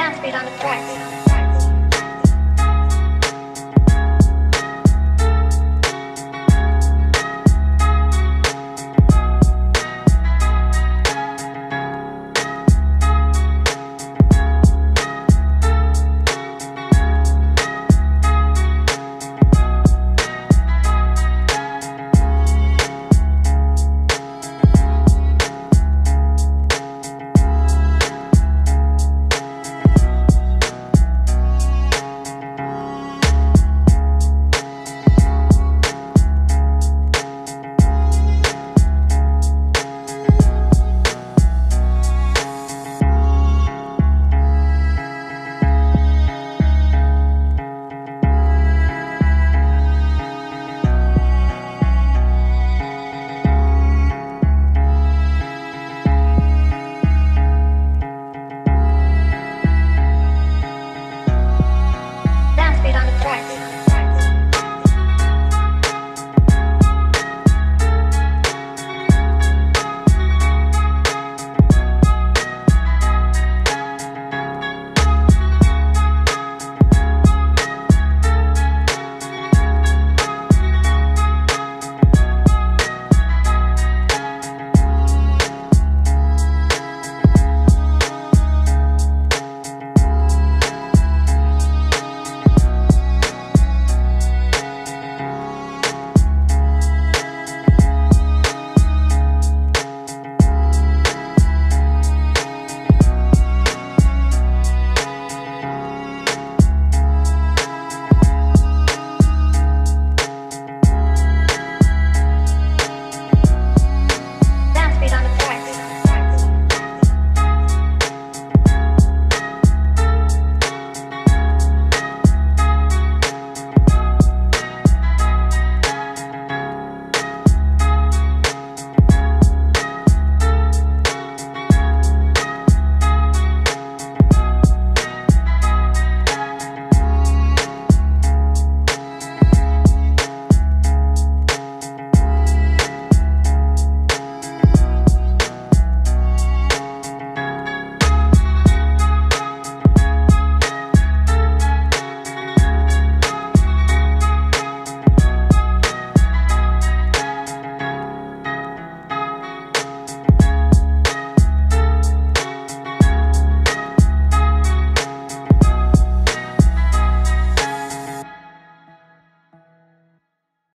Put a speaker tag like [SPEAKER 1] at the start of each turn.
[SPEAKER 1] dance beat on the tracks.